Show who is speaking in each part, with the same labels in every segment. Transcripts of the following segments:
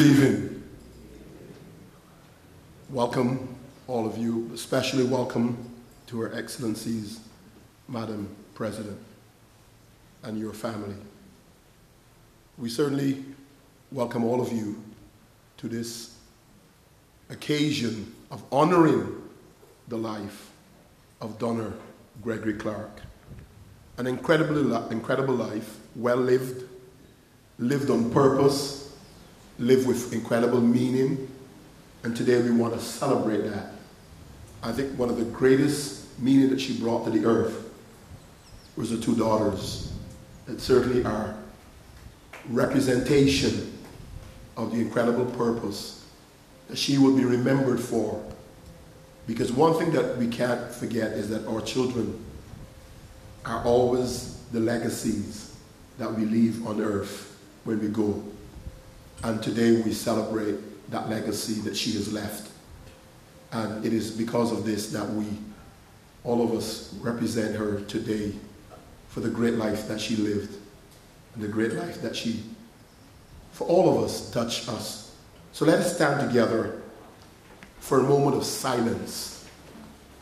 Speaker 1: Good evening. Welcome, all of you, especially welcome to Her Excellencies, Madam President, and your family. We certainly welcome all of you to this occasion of honoring the life of Donna Gregory Clarke. An incredibly, incredible life, well lived, lived on purpose, live with incredible meaning, and today we want to celebrate that. I think one of the greatest meaning that she brought to the earth was the two daughters that certainly are representation of the incredible purpose that she will be remembered for. Because one thing that we can't forget is that our children are always the legacies that we leave on earth when we go. And today we celebrate that legacy that she has left. And it is because of this that we, all of us, represent her today for the great life that she lived and the great life that she, for all of us, touched us. So let us stand together for a moment of silence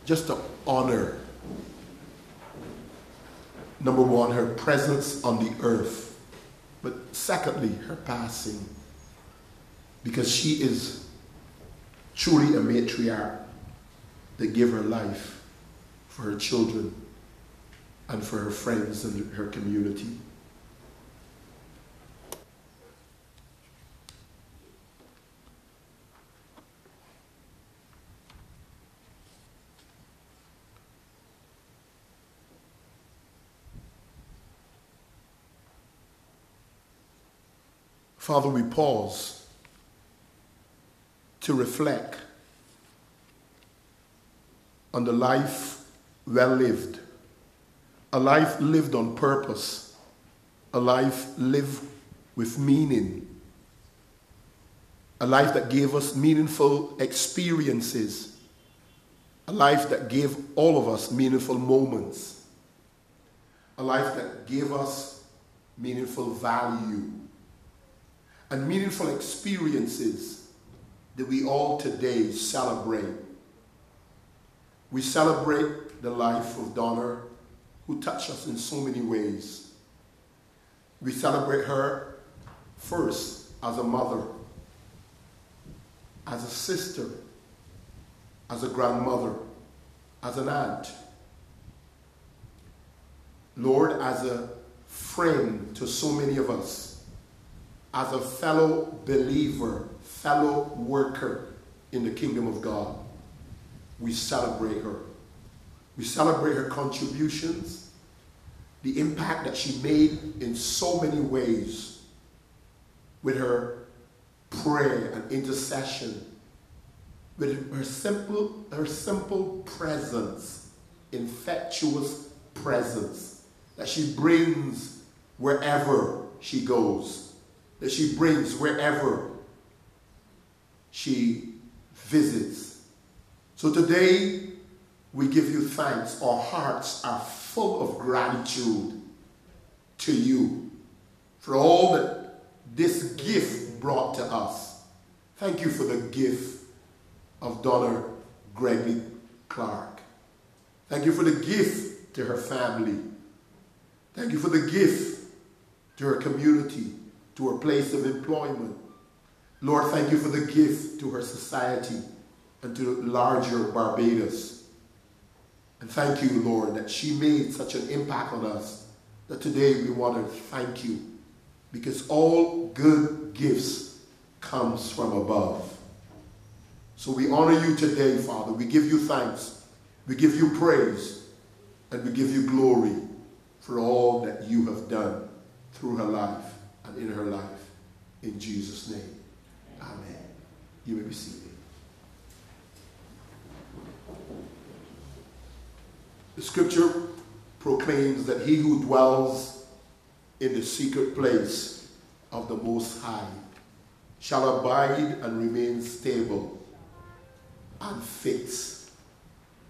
Speaker 1: just to honor, number one, her presence on the earth, but secondly, her passing because she is truly a matriarch that gave her life for her children and for her friends and her community. Father, we pause to reflect on the life well lived, a life lived on purpose, a life lived with meaning, a life that gave us meaningful experiences, a life that gave all of us meaningful moments, a life that gave us meaningful value and meaningful experiences that we all today celebrate. We celebrate the life of Donna, who touched us in so many ways. We celebrate her first as a mother, as a sister, as a grandmother, as an aunt. Lord, as a friend to so many of us, as a fellow believer fellow worker in the kingdom of God. We celebrate her. We celebrate her contributions, the impact that she made in so many ways with her prayer and intercession, with her simple, her simple presence, infectious presence that she brings wherever she goes, that she brings wherever she visits. So today, we give you thanks. Our hearts are full of gratitude to you for all that this gift brought to us. Thank you for the gift of Donna Gregory Clarke. Thank you for the gift to her family. Thank you for the gift to her community, to her place of employment. Lord, thank you for the gift to her society and to larger Barbados. And thank you, Lord, that she made such an impact on us that today we want to thank you because all good gifts comes from above. So we honor you today, Father. We give you thanks. We give you praise. And we give you glory for all that you have done through her life and in her life. In Jesus' name. Amen. You may be seated. The scripture proclaims that he who dwells in the secret place of the Most High shall abide and remain stable and fixed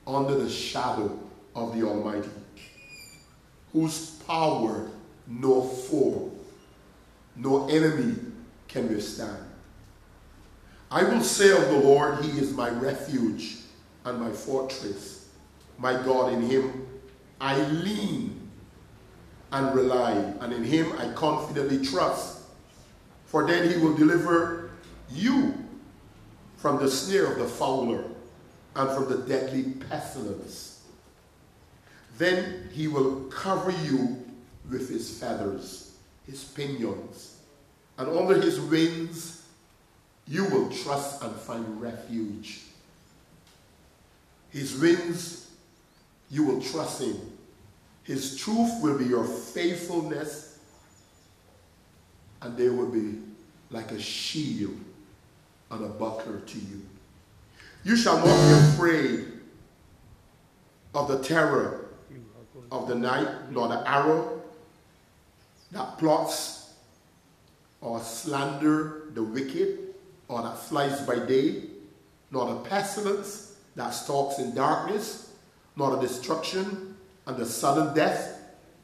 Speaker 1: under the shadow of the Almighty, whose power no foe, no enemy can withstand. I will say of the Lord, He is my refuge and my fortress. My God, in Him I lean and rely, and in Him I confidently trust. For then He will deliver you from the snare of the fowler and from the deadly pestilence. Then He will cover you with His feathers, His pinions, and under His wings you will trust and find refuge. His wings, you will trust him. His truth will be your faithfulness, and they will be like a shield and a buckler to you. You shall not be afraid of the terror of the night, nor the arrow that plots or slander the wicked or that flies by day, nor the pestilence that stalks in darkness, nor the destruction and the sudden death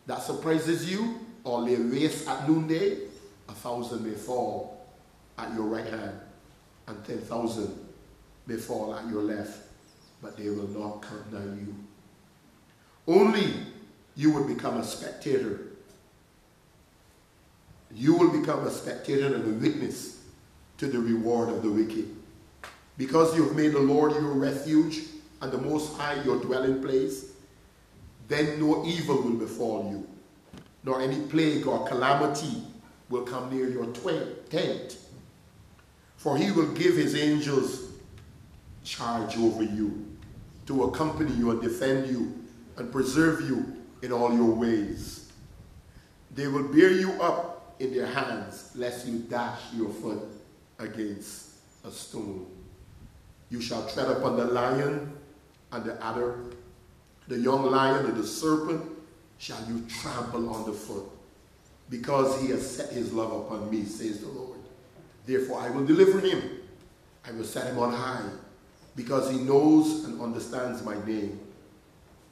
Speaker 1: that surprises you, or lay waste at noonday. A thousand may fall at your right hand, and ten thousand may fall at your left, but they will not come nigh you. Only you will become a spectator. You will become a spectator and a witness to the reward of the wicked. Because you have made the Lord your refuge and the Most High your dwelling place, then no evil will befall you, nor any plague or calamity will come near your tent. For he will give his angels charge over you to accompany you and defend you and preserve you in all your ways. They will bear you up in their hands, lest you dash your foot against a stone. You shall tread upon the lion and the adder, the young lion and the serpent shall you trample underfoot. Because he has set his love upon me, says the Lord. Therefore I will deliver him. I will set him on high, because he knows and understands my name.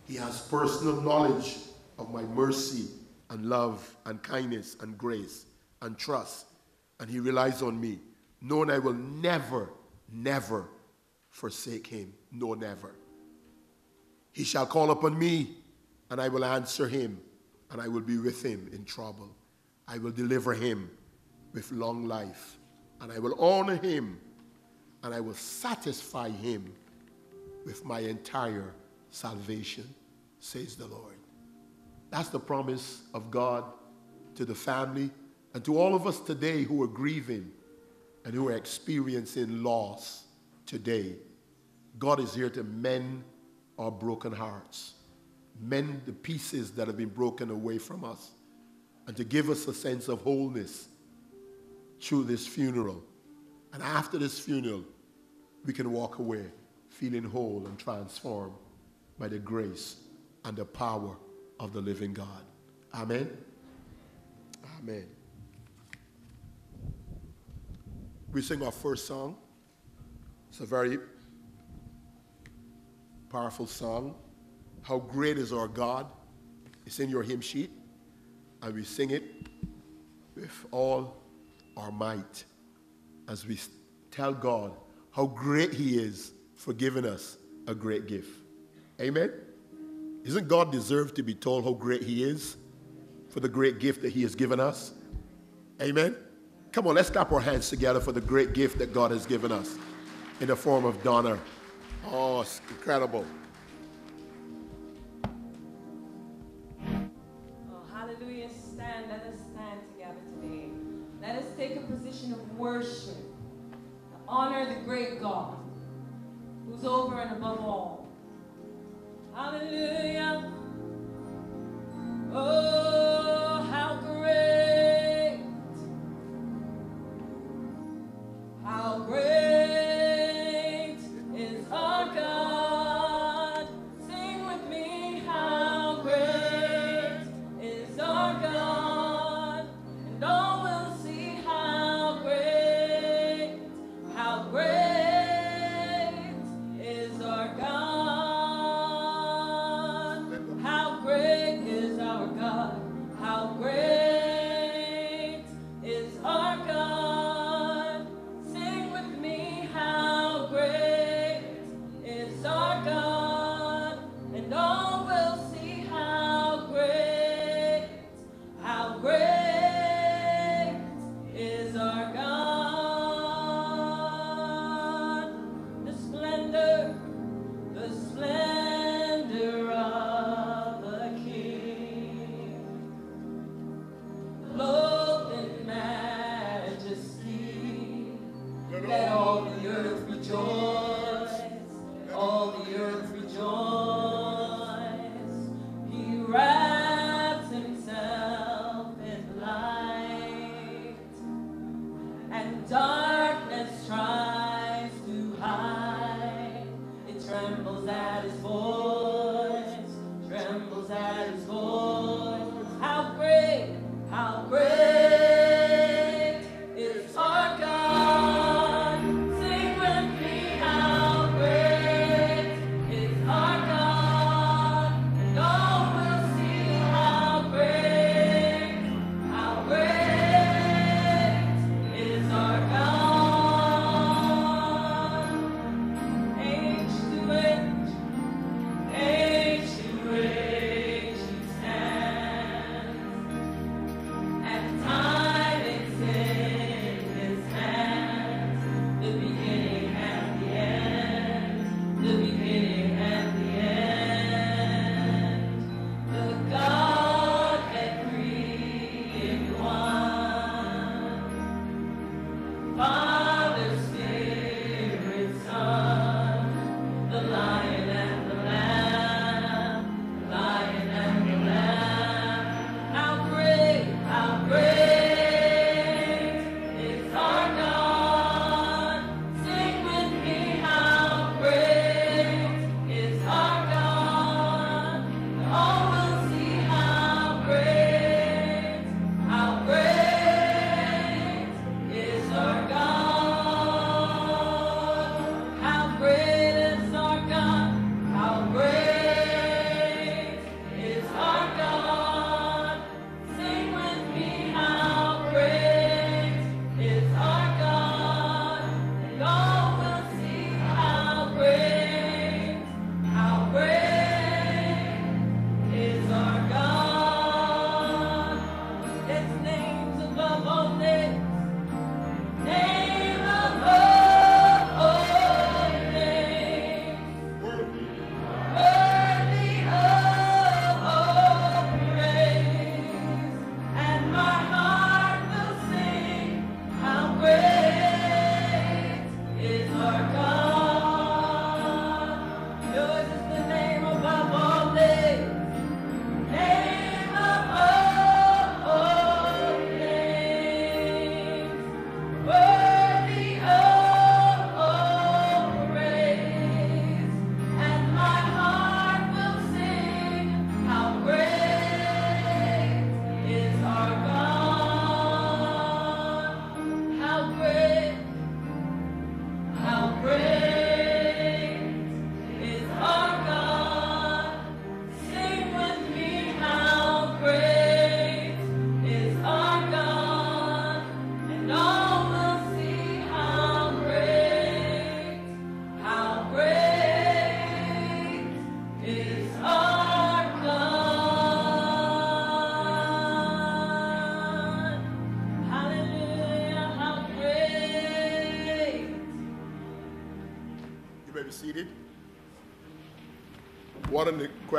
Speaker 1: He has personal knowledge of my mercy and love and kindness and grace and trust, and he relies on me knowing I will never, never forsake him. No, never. He shall call upon me, and I will answer him, and I will be with him in trouble. I will deliver him with long life, and I will honor him, and I will satisfy him with my entire salvation, says the Lord. That's the promise of God to the family and to all of us today who are grieving and who are experiencing loss today, God is here to mend our broken hearts, mend the pieces that have been broken away from us, and to give us a sense of wholeness through this funeral. And after this funeral, we can walk away feeling whole and transformed by the grace and the power of the living God. Amen. Amen. We sing our first song. It's a very powerful song. How great is our God? It's in your hymn sheet. And we sing it with all our might as we tell God how great He is for giving us a great gift. Amen? Isn't God deserved to be told how great He is for the great gift that He has given us? Amen? Come on, let's clap our hands together for the great gift that God has given us in the form of Donna. Oh, it's incredible.
Speaker 2: Oh, hallelujah. Stand. Let us stand together today. Let us take a position of worship to honor the great God who's over and above all. Hallelujah. Oh,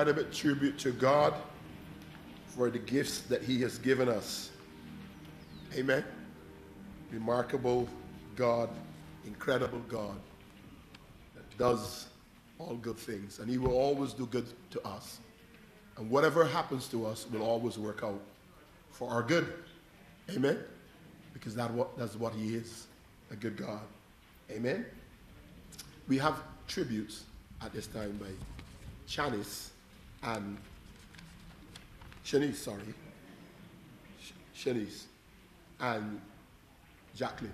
Speaker 1: incredible tribute to God for the gifts that He has given us. Amen. Remarkable God, incredible God that does all good things. And He will always do good to us. And whatever happens to us will always work out for our good. Amen. Because that what, that's what He is a good God. Amen. We have tributes at this time by Chanice and Shanice, sorry. Sh- Shanice and Jacqueline.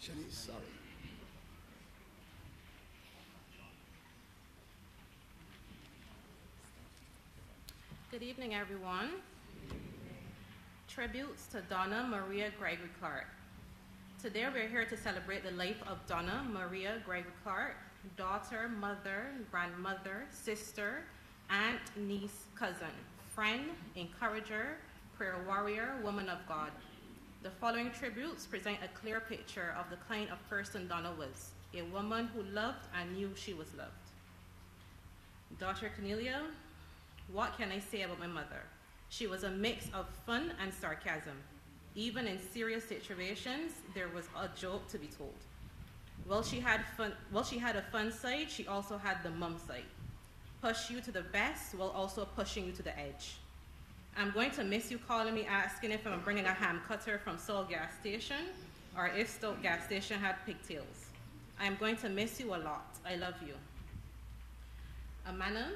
Speaker 1: Shanice, sorry.
Speaker 3: Good evening, everyone. Tributes to Donna Maria Gregory Clarke. Today we're here to celebrate the life of Donna Maria Gregory Clarke, daughter, mother, grandmother, sister, aunt, niece, cousin, friend, encourager, prayer warrior, woman of God. The following tributes present a clear picture of the kind of person Donna was, a woman who loved and knew she was loved. Daughter Cornelia, what can I say about my mother? She was a mix of fun and sarcasm. Even in serious situations, there was a joke to be told. While she had fun, while she had a fun side, she also had the mum side. Push you to the best while also pushing you to the edge. I'm going to miss you calling me asking if I'm bringing a ham cutter from Sol gas station or if Stoke gas station had pigtails. I am going to miss you a lot. I love you. Amana,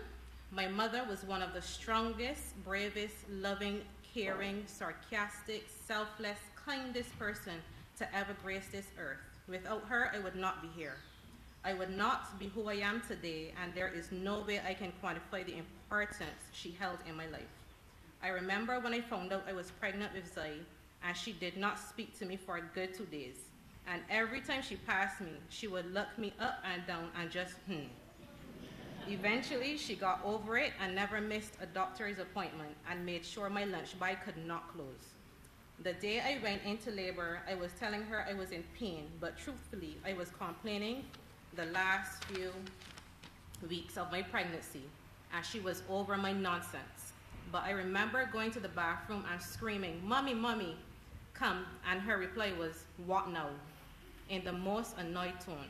Speaker 3: my mother was one of the strongest, bravest, loving, caring, sarcastic, selfless, kindest person to ever grace this earth. Without her, I would not be here. I would not be who I am today, and there is no way I can quantify the importance she held in my life. I remember when I found out I was pregnant with Zai, and she did not speak to me for a good two days. And every time she passed me, she would look me up and down and just hmm. Eventually, she got over it and never missed a doctor's appointment and made sure my lunch buy could not close. The day I went into labor, I was telling her I was in pain, but truthfully, I was complaining the last few weeks of my pregnancy, and she was over my nonsense. But I remember going to the bathroom and screaming, Mommy, Mommy, come, and her reply was, What now? in the most annoyed tone.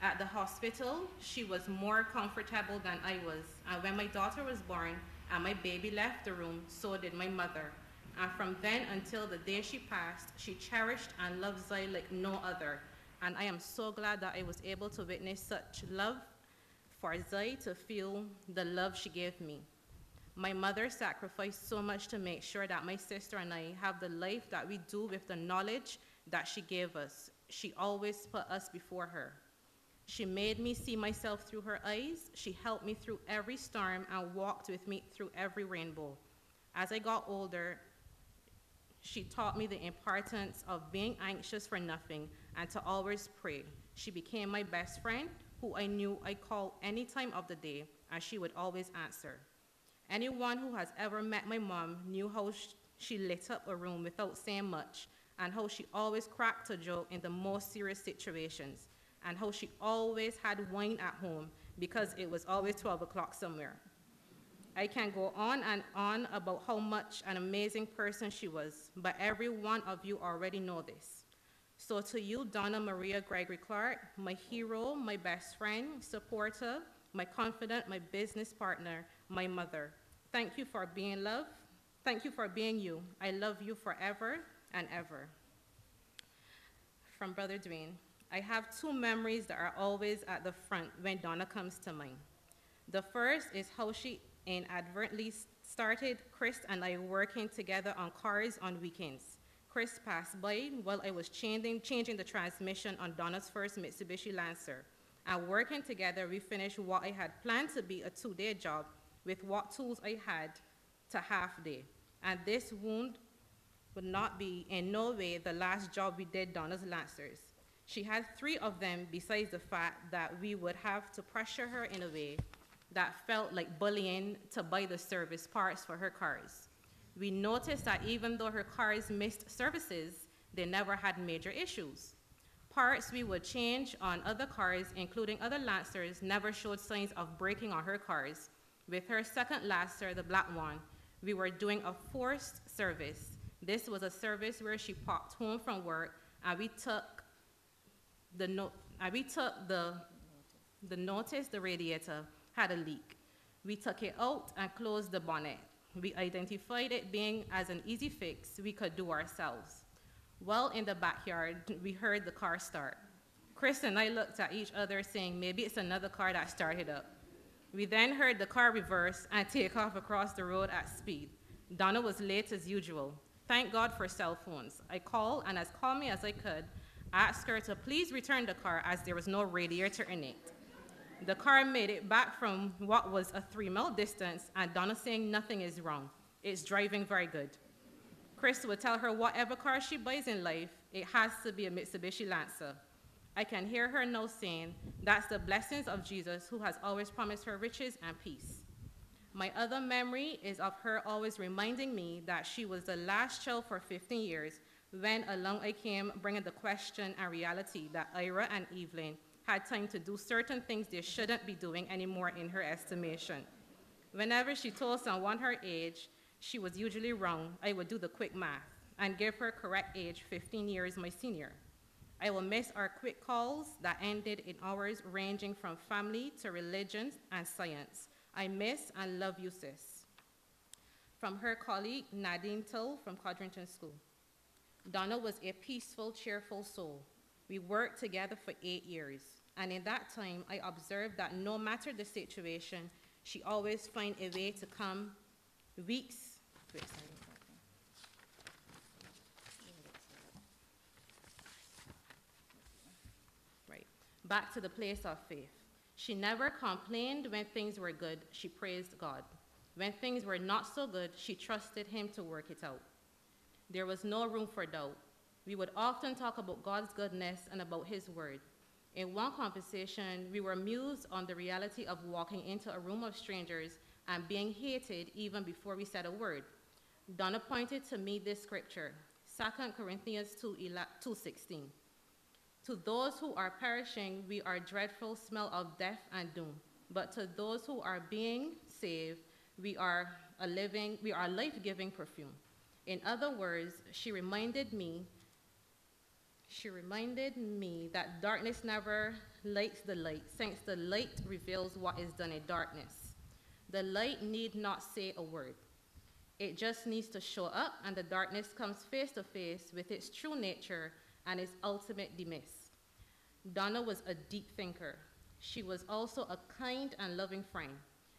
Speaker 3: At the hospital, she was more comfortable than I was, and when my daughter was born and my baby left the room, so did my mother. And from then until the day she passed, she cherished and loved Zai like no other. And I am so glad that I was able to witness such love for Zai to feel the love she gave me. My mother sacrificed so much to make sure that my sister and I have the life that we do with the knowledge that she gave us. She always put us before her. She made me see myself through her eyes. She helped me through every storm and walked with me through every rainbow. As I got older, she taught me the importance of being anxious for nothing and to always pray. She became my best friend, who I knew I called any time of the day, and she would always answer. Anyone who has ever met my mom knew how she lit up a room without saying much, and how she always cracked a joke in the most serious situations, and how she always had wine at home because it was always 12 o'clock somewhere. I can go on and on about how much an amazing person she was, but every one of you already know this. So to you, Donna Maria Gregory Clarke, my hero, my best friend, supporter, my confidant, my business partner, my mother, thank you for being love. Thank you for being you. I love you forever and ever. From Brother Dwayne, I have two memories that are always at the front when Donna comes to mind. The first is how she inadvertently started Chris and I working together on cars on weekends. Chris passed by while I was changing, changing the transmission on Donna's first Mitsubishi Lancer. And working together, we finished what I had planned to be a two-day job with what tools I had to half day. And this wound would not be in no way the last job we did Donna's Lancers. She had three of them besides the fact that we would have to pressure her in a way that felt like bullying to buy the service parts for her cars. We noticed that even though her cars missed services, they never had major issues. Parts we would change on other cars, including other Lancers, never showed signs of breaking on her cars. With her second Lancer, the black one, we were doing a forced service. This was a service where she popped home from work and we took the, no- and we took the, the notice the radiator had a leak. We took it out and closed the bonnet. We identified it being as an easy fix we could do ourselves. Well, in the backyard, we heard the car start. Chris and I looked at each other saying, maybe it's another car that started up. We then heard the car reverse and take off across the road at speed. Donna was late as usual. Thank God for cell phones. I called, and as calmly as I could, asked her to please return the car as there was no radiator in it. The car made it back from what was a three mile distance, and Donna saying nothing is wrong. It's driving very good. Chris would tell her whatever car she buys in life, it has to be a Mitsubishi Lancer. I can hear her now saying, That's the blessings of Jesus who has always promised her riches and peace. My other memory is of her always reminding me that she was the last child for 15 years when along I came bringing the question and reality that Ira and Evelyn had time to do certain things they shouldn't be doing anymore in her estimation. Whenever she told someone her age, she was usually wrong. I would do the quick math. and give her correct age 15 years my senior. I will miss our quick calls that ended in hours ranging from family to religion and science. I miss and love you, sis. From her colleague, Nadine Till from Codrington School. Donna was a peaceful, cheerful soul. We worked together for eight years, and in that time, I observed that no matter the situation, she always find a way to come weeks. Wait. Right. Back to the place of faith. She never complained when things were good. She praised God. When things were not so good, she trusted Him to work it out. There was no room for doubt. We would often talk about God's goodness and about His word. In one conversation, we were mused on the reality of walking into a room of strangers and being hated even before we said a word. Donna pointed to me this scripture, 2 Corinthians 2.16. To those who are perishing, we are dreadful smell of death and doom. But to those who are being saved, we are a living, we are life-giving perfume. In other words, she reminded me, she reminded me that darkness never lights the light, since the light reveals what is done in darkness. The light need not say a word. It just needs to show up, and the darkness comes face to face with its true nature and its ultimate demise. Donna was a deep thinker. She was also a kind and loving friend.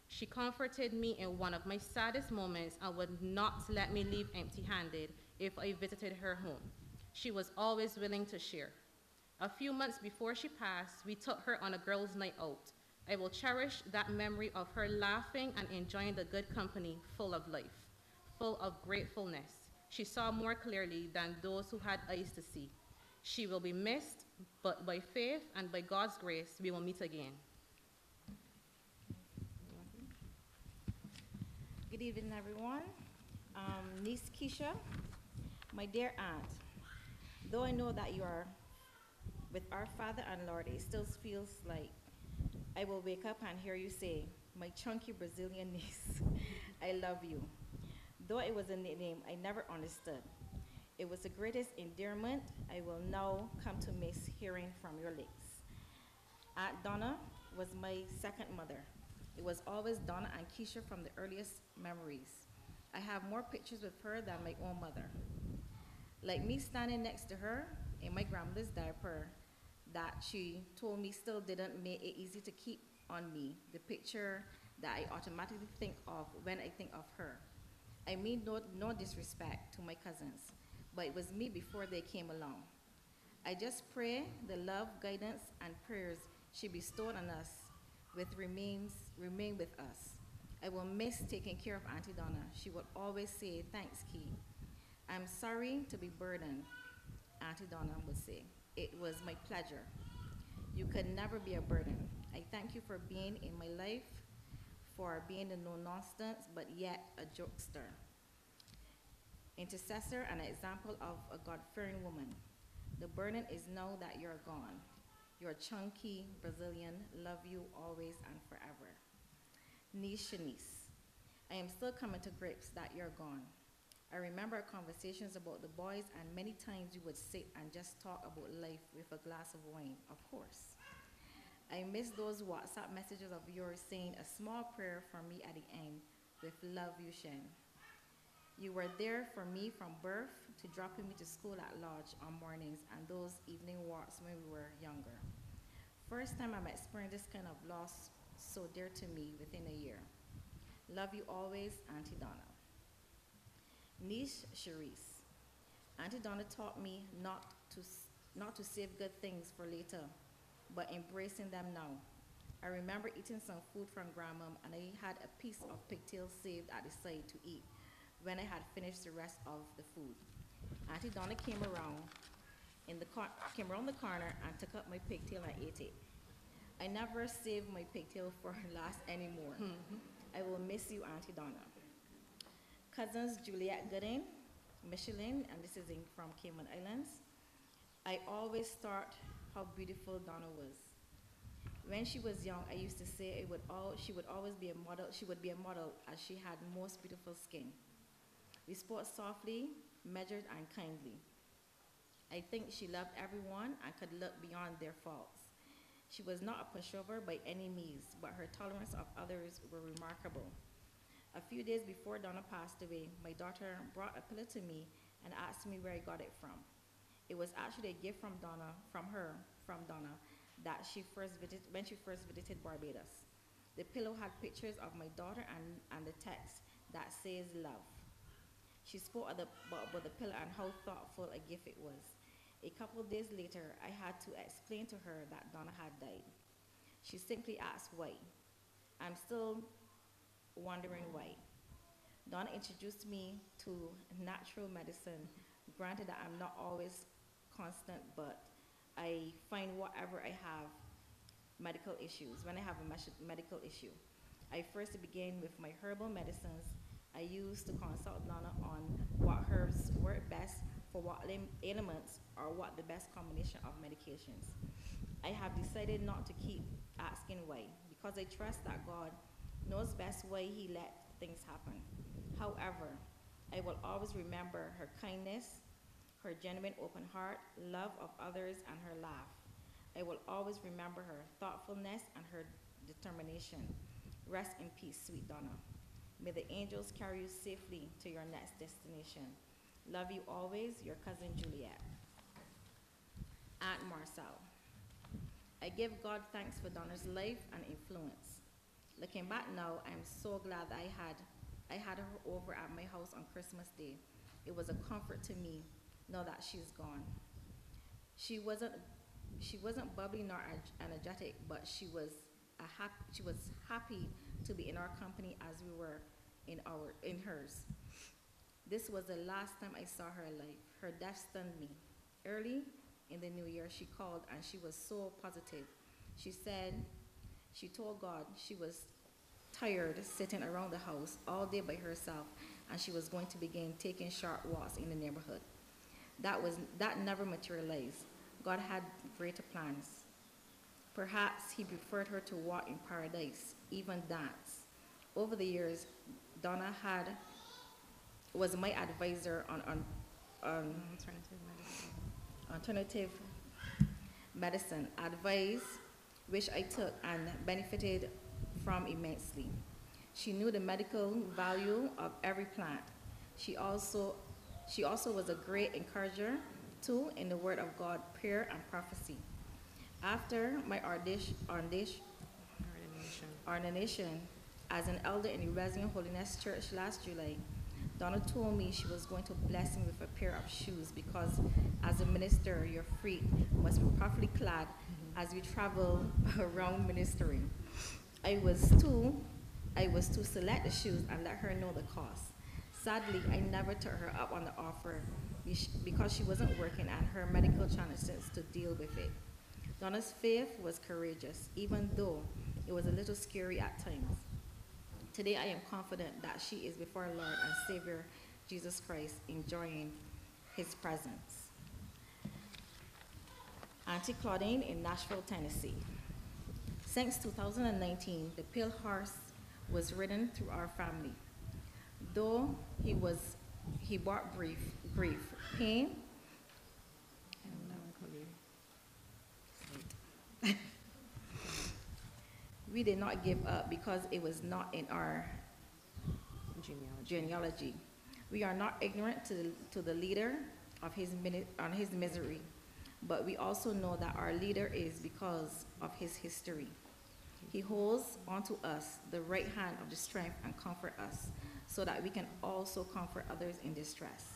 Speaker 3: She comforted me in one of my saddest moments and would not let me leave empty handed if I visited her home. She was always willing to share. A few months before she passed, we took her on a girls' night out. I will cherish that memory of her laughing and enjoying the good company full of life, full of gratefulness. She saw more clearly than those who had eyes to see. She will be missed, but by faith and by God's grace, we will meet again.
Speaker 4: Good evening, everyone. Um, niece Keisha, my dear aunt, though I know that you are with our Father and Lord, it still feels like I will wake up and hear you say, my chunky Brazilian niece, I love you. Though it was a nickname I never understood, it was the greatest endearment I will now come to miss hearing from your lips. Aunt Donna was my second mother. It was always Donna and Keisha from the earliest memories. I have more pictures with her than my own mother. Like me standing next to her in my grandmother's diaper that she told me still didn't make it easy to keep on me, the picture that I automatically think of when I think of her. I mean no, no disrespect to my cousins, but it was me before they came along. I just pray the love, guidance, and prayers she bestowed on us with remains, remain with us. I will miss taking care of Auntie Donna. She would always say, thanks, Key. I'm sorry to be burdened, Auntie Donna would say. It was my pleasure. You could never be a burden. I thank you for being in my life, for being a no-nonsense, but yet a jokester. Intercessor and an example of a God-fearing woman. The burden is now that you're gone. You're chunky Brazilian, love you always and forever. Niece Shanice, I am still coming to grips that you're gone. I remember our conversations about the boys, and many times we would sit and just talk about life with a glass of wine, of course. I miss those WhatsApp messages of yours saying a small prayer for me at the end with love you, Shen. You were there for me from birth to dropping me to school at Lodge on mornings and those evening walks when we were younger. First time I'm experiencing this kind of loss so dear to me within a year. Love you always, Auntie Donna. Niche Cherise. Auntie Donna taught me not to, not to save good things for later, but embracing them now. I remember eating some food from grandma and I had a piece of pigtail saved at the side to eat when I had finished the rest of the food. Auntie Donna came around in the came around the corner and took up my pigtail and ate it. I never saved my pigtail for last anymore. Hmm. I will miss you, Auntie Donna. Cousins Juliet Gooding, Michelin, and this is in, from Cayman Islands. I always thought how beautiful Donna was. When she was young, I used to say it would all, she would always be a model, she would be a model as she had most beautiful skin. We spoke softly, measured, and kindly. I think she loved everyone and could look beyond their faults. She was not a pushover by any means, but her tolerance of others were remarkable. A few days before Donna passed away, my daughter brought a pillow to me and asked me where I got it from. It was actually a gift from Donna, from her, from Donna, that she first visited, when she first visited Barbados. The pillow had pictures of my daughter and, and the text that says love. She spoke the, about, the pillow and how thoughtful a gift it was. A couple days later, I had to explain to her that Donna had died. She simply asked why. I'm still wondering why. Donna introduced me to natural medicine. Granted that I'm not always constant, but I find whatever I have medical issues, when I have a medical issue. I first began with my herbal medicines. I used to consult Donna on what herbs work best for what ailments or what the best combination of medications. I have decided not to keep asking why because I trust that God knows best why he let things happen. However, I will always remember her kindness, her genuine open heart, love of others, and her laugh. I will always remember her thoughtfulness and her determination. Rest in peace, sweet Donna. May the angels carry you safely to your next destination. Love you always, your cousin Juliet. Aunt Marcel. I give God thanks for Donna's life and influence. Looking back now, I'm so glad I had I had her over at my house on Christmas Day. It was a comfort to me now that she's gone. She wasn't she wasn't bubbly nor energetic, but she was a happy she was happy to be in our company as we were in our in hers. This was the last time I saw her alive. Her death stunned me. Early in the new year, she called and she was so positive. She said she told God she was tired sitting around the house all day by herself and she was going to begin taking short walks in the neighborhood. That, was, that never materialized. God had greater plans. Perhaps he preferred her to walk in paradise, even dance. Over the years, Donna had was my advisor on, on, on alternative medicine. Alternative medicine advice, which I took and benefited from immensely. She knew the medical value of every plant. She also, she also was a great encourager, too, in the Word of God, prayer, and prophecy. After my ordination, as an elder in the Resident Holiness Church last July, Donna told me she was going to bless me with a pair of shoes because as a minister, your feet must be properly clad as we travel around ministering. I was too, I was to select the shoes and let her know the cost. Sadly, I never took her up on the offer because she wasn't working and her medical challenges to deal with it. Donna's faith was courageous, even though it was a little scary at times. Today I am confident that she is before Lord and Savior Jesus Christ, enjoying his presence. Auntie Claudine in Nashville, Tennessee. Since 2019, the pale horse was ridden through our family. Though he was, he brought grief, grief, pain, we did not give up because it was not in our genealogy. genealogy. We are not ignorant to the, to the leader of his, on his misery, but we also know that our leader is because of his history. He holds onto us the right hand of the strength and comfort us so that we can also comfort others in distress.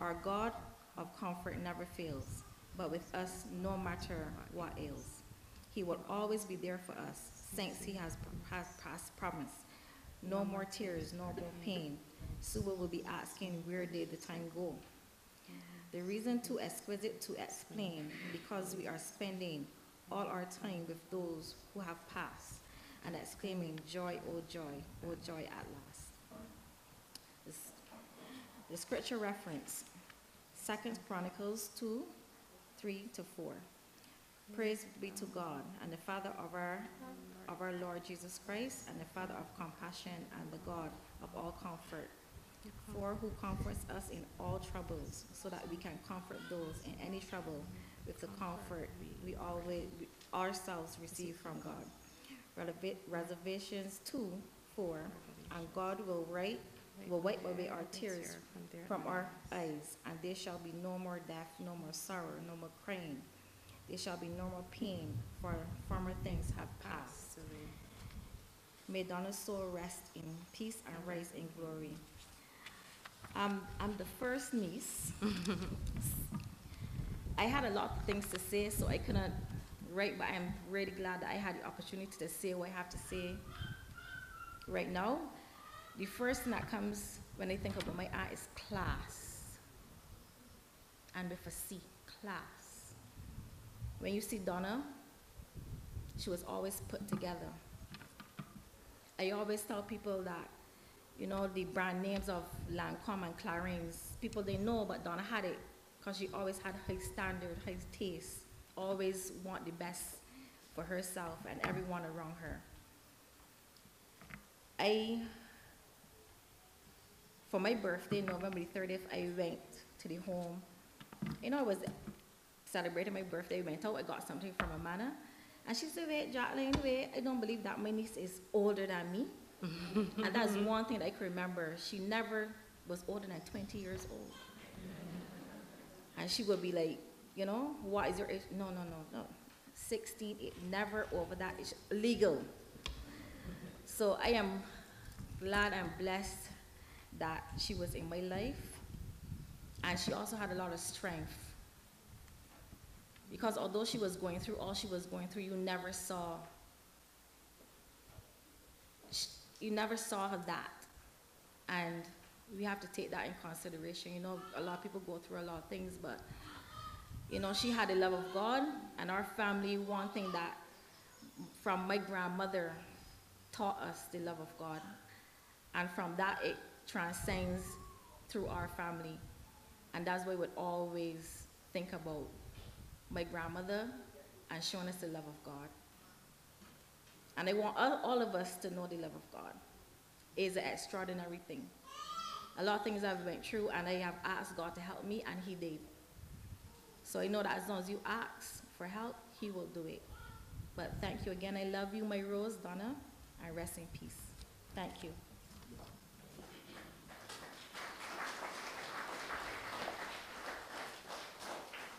Speaker 4: Our God of comfort never fails, but with us no matter what ails. He will always be there for us since he has, has, promised. No more tears, no more pain. Suba will be asking, where did the time go? The reason too exquisite to explain, because we are spending all our time with those who have passed and exclaiming, joy, oh joy, oh joy at last. This, the scripture reference, Second Chronicles 2, 3 to 4. Praise be to God and the Father of our of our Lord Jesus Christ and the Father of compassion and the God of all comfort, For who comforts us in all troubles, so that we can comfort those in any trouble with the comfort we always we ourselves receive from God. Reservations two, four, and God will write will wipe away our tears from our eyes, and there shall be no more death, no more sorrow, no more crying. There shall be no more pain, for former things have passed. May Donna's soul rest in peace and rise in glory. I'm the first niece. I had a lot of things to say, so I couldn't write, but I'm really glad that I had the opportunity to say what I have to say right now. The first thing that comes when I think about my art is class. And with a C, class. When you see Donna, she was always put together. I always tell people that, you know, the brand names of Lancome and Clarins, people they know, but Donna had it because she always had high standard, high taste, always want the best for herself and everyone around her. I, for my birthday, November the 30th, I went to the home. You know, I was celebrating my birthday, went out, I got something from Amanda. And she said, wait, Jacqueline, wait, I don't believe that my niece is older than me. And that's one thing that I can remember. She never was older than 20 years old. And she would be like, you know, what is your age? No, no, no, no. 16, it never over that. It's legal. So I am glad and blessed that she was in my life. And she also had a lot of strength. Because although she was going through all she was going through, you never saw, you never saw that. And we have to take that in consideration. You know, a lot of people go through a lot of things, but, you know, she had the love of God, and our family, one thing that from my grandmother taught us the love of God. And from that, it transcends through our family. And that's why we always think about my grandmother and showing us the love of God. And I want all, of us to know the love of God. It is an extraordinary thing. A lot of things I've went through, and I have asked God to help me, and He did. So I know that as long as you ask for help, He will do it. But thank you again. I love you, my Rose, Donna, and rest in peace. Thank you.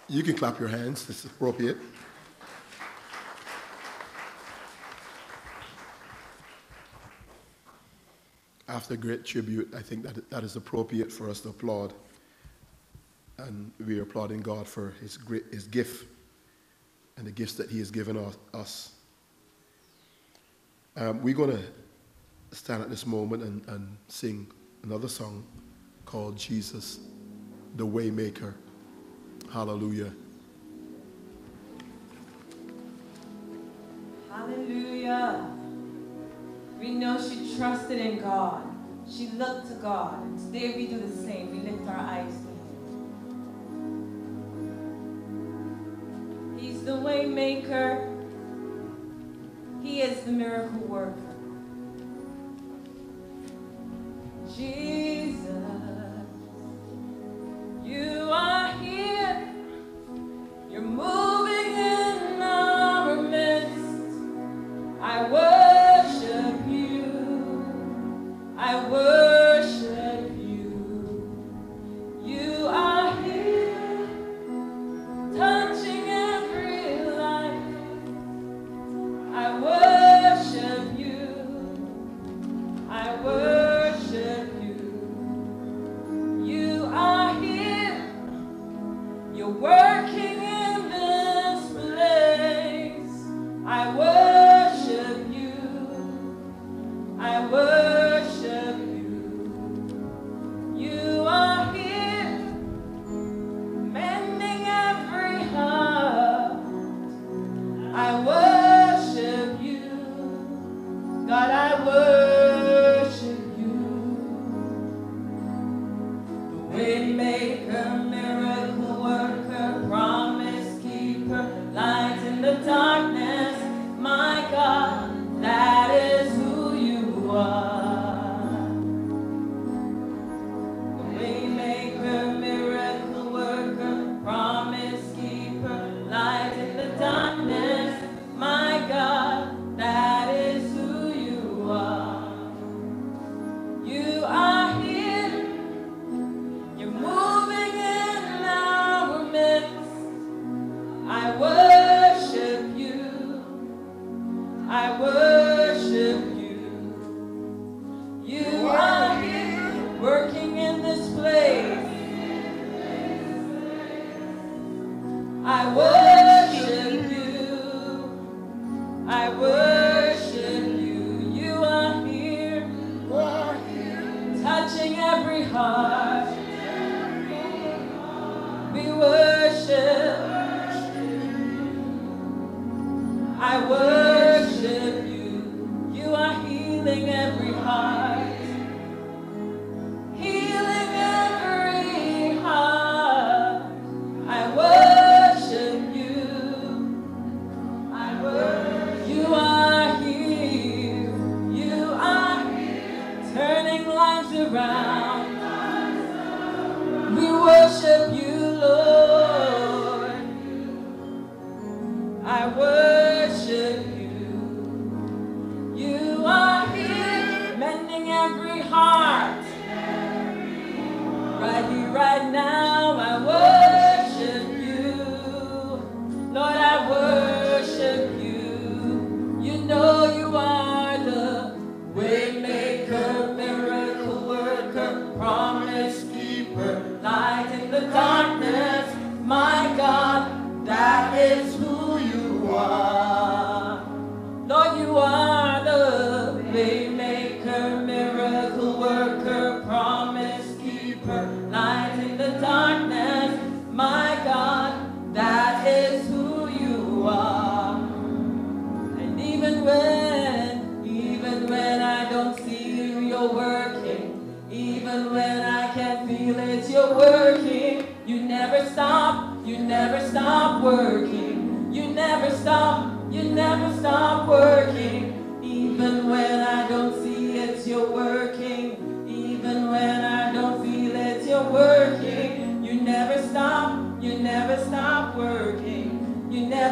Speaker 1: You can clap your hands, it's appropriate. After great tribute, I think that that is appropriate for us to applaud. And we are applauding God for his, great, his gift and the gifts that he has given us. Um, we're going to stand at this moment and, and sing another song called Jesus, the Waymaker. Hallelujah.
Speaker 2: Hallelujah. We know she trusted in God. She looked to God. And today we do the same. We lift our eyes to Him. He's the way maker. He is the miracle worker. Jesus,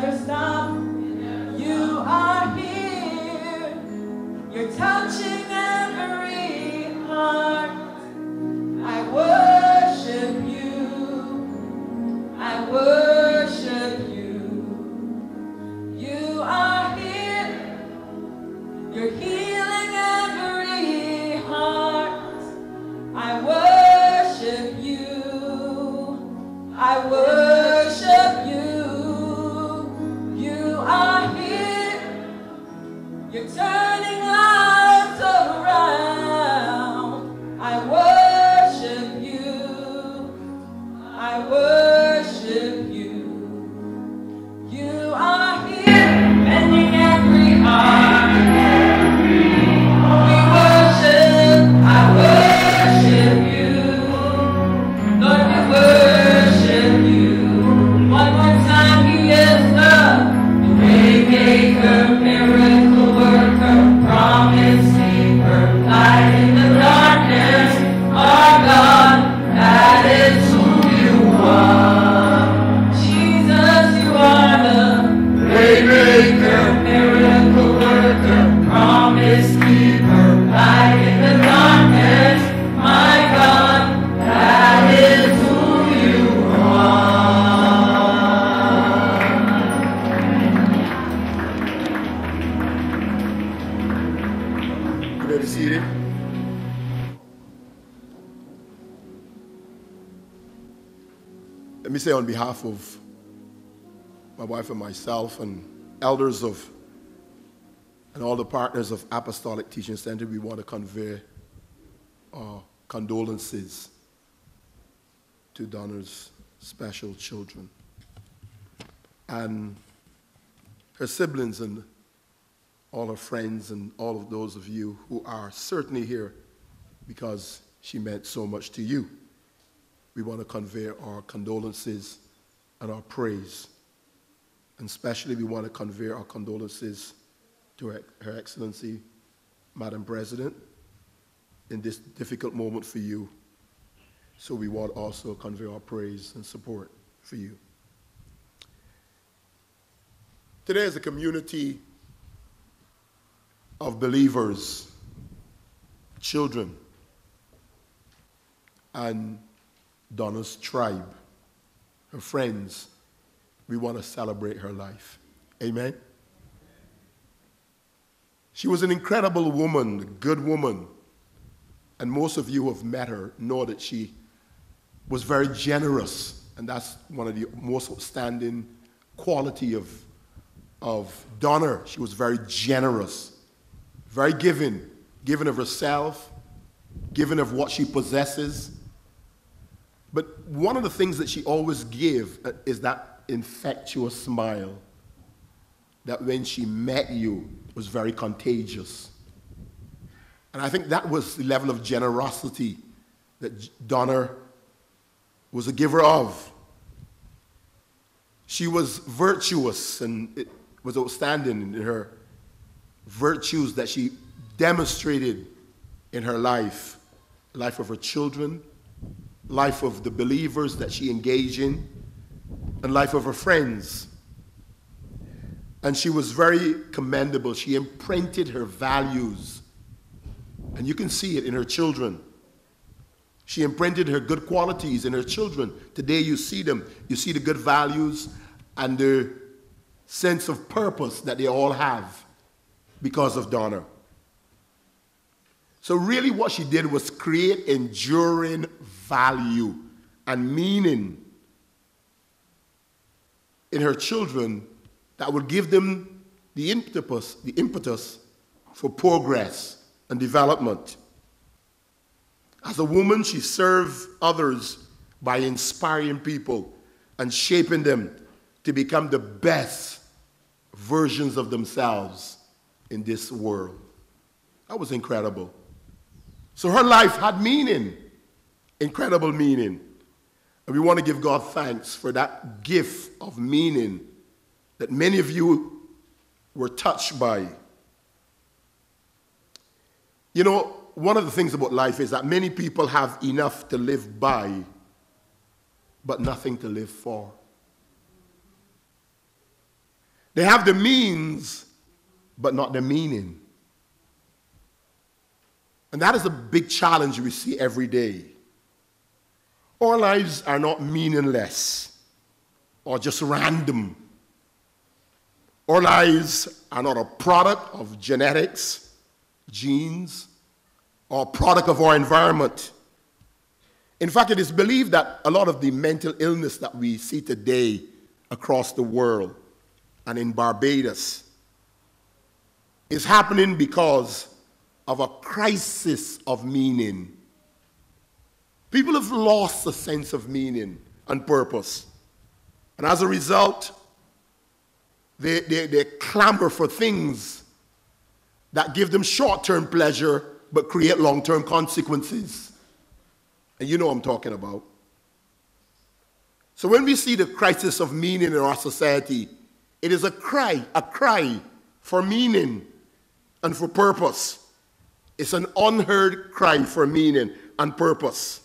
Speaker 2: never stop. You are here. You're touching every heart. I worship you. I worship
Speaker 1: myself and elders of and all the partners of Apostolic Teaching Center, we want to convey our condolences to Donna's special children and her siblings and all her friends and all of those of you who are certainly here because she meant so much to you. We want to convey our condolences and our praise. And especially, we want to convey our condolences to Her, Her Excellency, Madam President, in this difficult moment for you. So we want also convey our praise and support for you. Today is a community of believers, children, and Donna's tribe, her friends. We want to celebrate her life. Amen. She was an incredible woman, a good woman. And most of you who have met her know that she was very generous. And that's one of the most outstanding quality of of Donna. She was very generous, very giving, giving of herself, giving of what she possesses. But one of the things that she always gave uh, is that infectious smile that when she met you was very contagious. And I think that was the level of generosity that Donna was a giver of. She was virtuous and it was outstanding in her virtues that she demonstrated in her life, life of her children, life of the believers that she engaged in, and life of her friends. And she was very commendable. She imprinted her values. And you can see it in her children. She imprinted her good qualities in her children. Today you see them. You see the good values and the sense of purpose that they all have because of Donna. So, really, what she did was create enduring value and meaning in her children that would give them the impetus, the impetus for progress and development. As a woman, she served others by inspiring people and shaping them to become the best versions of themselves in this world. That was incredible. So her life had meaning, incredible meaning. And we want to give God thanks for that gift of meaning that many of you were touched by. You know, one of the things about life is that many people have enough to live by, but nothing to live for. They have the means, but not the meaning. And that is a big challenge we see every day. Our lives are not meaningless or just random. Our lives are not a product of genetics, genes, or a product of our environment. In fact, it is believed that a lot of the mental illness that we see today across the world and in Barbados is happening because of a crisis of meaning. People have lost a sense of meaning and purpose. And as a result, they, they, they clamor for things that give them short term pleasure but create long term consequences. And you know what I'm talking about. So when we see the crisis of meaning in our society, it is a cry, a cry for meaning and for purpose. It's an unheard cry for meaning and purpose.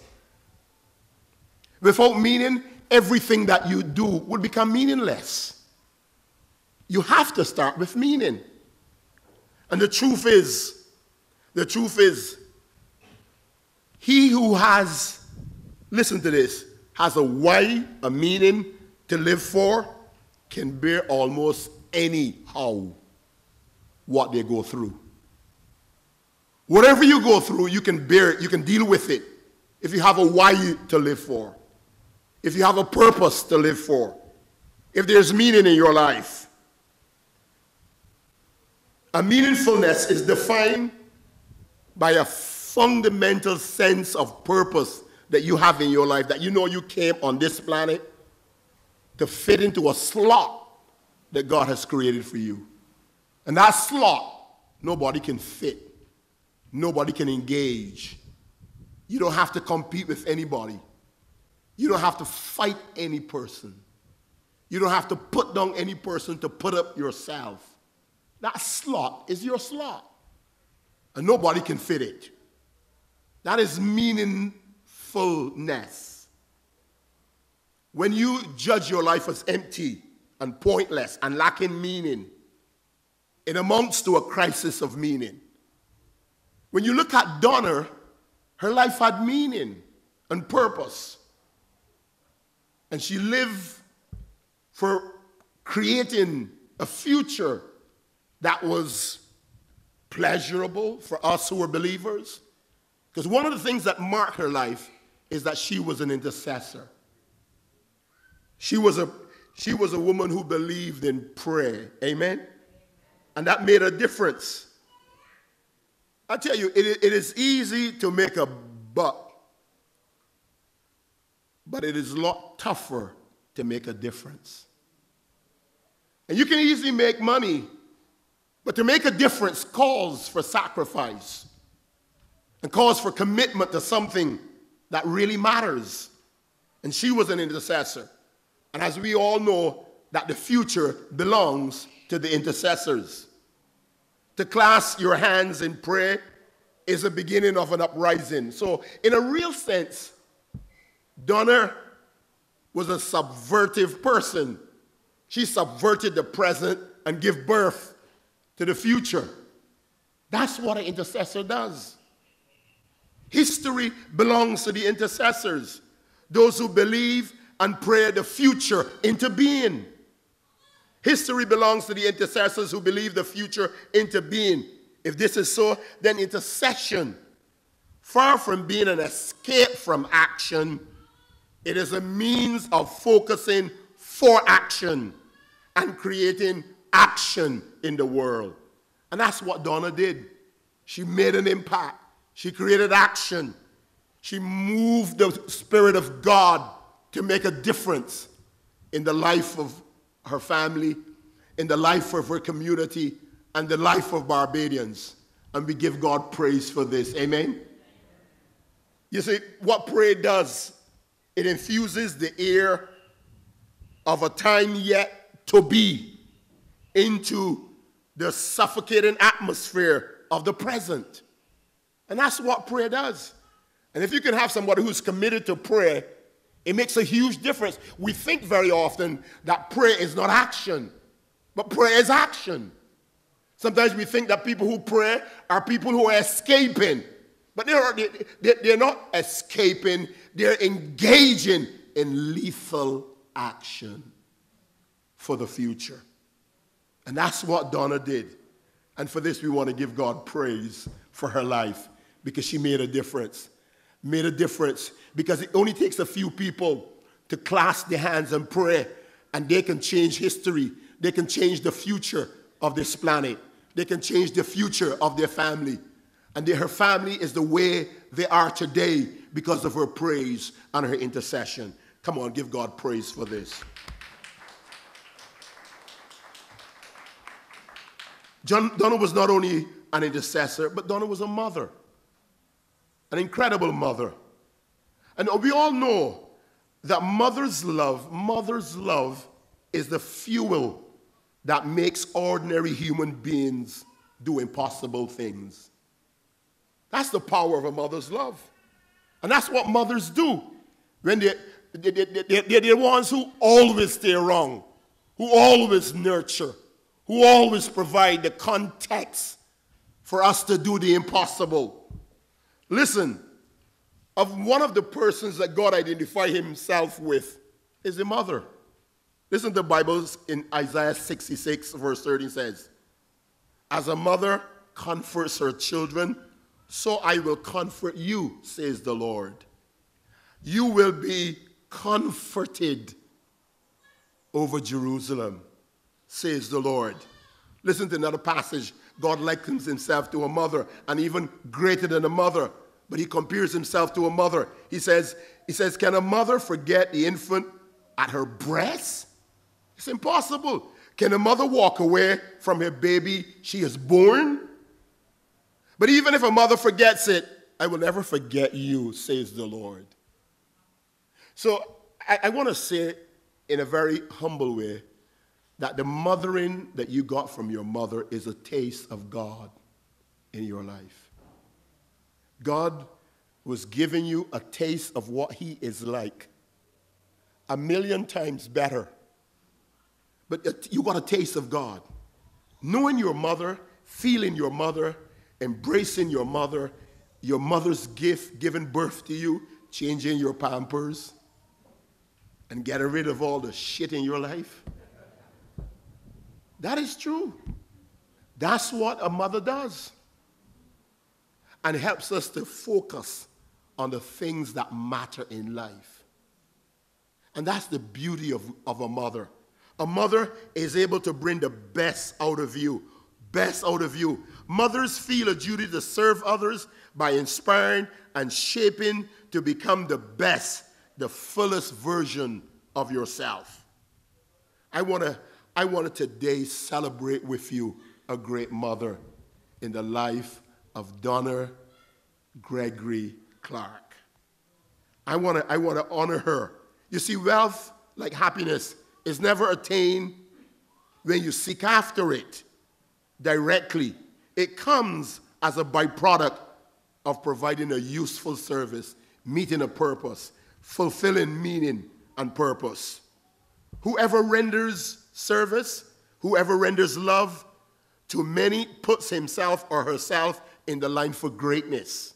Speaker 1: Without meaning, everything that you do will become meaningless. You have to start with meaning. And the truth is, the truth is, he who has, listen to this, has a why, a meaning to live for, can bear almost anyhow what they go through. Whatever you go through, you can bear it, you can deal with it. If you have a why to live for, if you have a purpose to live for, if there's meaning in your life. A meaningfulness is defined by a fundamental sense of purpose that you have in your life, that you know you came on this planet to fit into a slot that God has created for you. And that slot, nobody can fit. Nobody can engage. You don't have to compete with anybody. You don't have to fight any person. You don't have to put down any person to put up yourself. That slot is your slot. And nobody can fit it. That is meaningfulness. When you judge your life as empty and pointless and lacking meaning, it amounts to a crisis of meaning. When you look at Donna, her life had meaning and purpose. And she lived for creating a future that was pleasurable for us who were believers. Because one of the things that marked her life is that she was an intercessor. She was a, she was a woman who believed in prayer. Amen? And that made a difference. I tell you, it, it is easy to make a buck, but it is a lot tougher to make a difference. And you can easily make money, but to make a difference calls for sacrifice and calls for commitment to something that really matters. And she was an intercessor. And as we all know, that the future belongs to the intercessors. To clasp your hands in prayer is the beginning of an uprising. So, in a real sense, Donna was a subvertive person. She subverted the present and give birth to the future. That's what an intercessor does. History belongs to the intercessors, those who believe and pray the future into being. History belongs to the intercessors who believe the future into being. If this is so, then intercession, far from being an escape from action, it is a means of focusing for action and creating action in the world. And that's what Donna did. She made an impact, she created action, she moved the Spirit of God to make a difference in the life of her family, in the life of her community, and the life of Barbadians. And we give God praise for this. Amen? You see, what prayer does, it infuses the air of a time yet to be into the suffocating atmosphere of the present. And that's what prayer does. And if you can have somebody who's committed to prayer, it makes a huge difference. We think very often that prayer is not action, but prayer is action. Sometimes we think that people who pray are people who are escaping, but they're, they're not escaping, they're engaging in lethal action for the future. And that's what Donna did. And for this, we want to give God praise for her life because she made a difference. Made a difference because it only takes a few people to clasp their hands and pray, and they can change history. They can change the future of this planet. They can change the future of their family. And her family is the way they are today because of her praise and her intercession. Come on, give God praise for this. John, Donna was not only an intercessor, but Donna was a mother, an incredible mother. And we all know that mother's love, mother's love is the fuel that makes ordinary human beings do impossible things. That's the power of a mother's love. And that's what mothers do. When they, they, they, they, they're the ones who always stay wrong, who always nurture, who always provide the context for us to do the impossible. Listen, of one of the persons that God identified himself with is the mother. Listen to the Bible in Isaiah 66, verse 13 says, As a mother comforts her children, so I will comfort you, says the Lord. You will be comforted over Jerusalem, says the Lord. Listen to another passage. God likens himself to a mother, and even greater than a mother but he compares himself to a mother. He says, he says, Can a mother forget the infant at her breast? It's impossible. Can a mother walk away from her baby she has born? But even if a mother forgets it, I will never forget you, says the Lord. So I, I want to say in a very humble way that the mothering that you got from your mother is a taste of God in your life. God was giving you a taste of what He is like. A million times better. But uh, you got a taste of God. Knowing your mother, feeling your mother, embracing your mother, your mother's gift, giving birth to you, changing your pampers, and getting rid of all the shit in your life. That is true. That's what a mother does and helps us to focus on the things that matter in life. And that's the beauty of, of a mother. A mother is able to bring the best out of you. Best out of you. Mothers feel a duty to serve others by inspiring and shaping to become the best, the fullest version of yourself. I want to I want to today celebrate with you a great mother in the life of Donna Gregory Clarke. I want to I want to honor her. You see wealth like happiness is never attained when you seek after it directly. It comes as a byproduct of providing a useful service, meeting a purpose, fulfilling meaning and purpose. Whoever renders service, whoever renders love to many puts himself or herself in the line for greatness.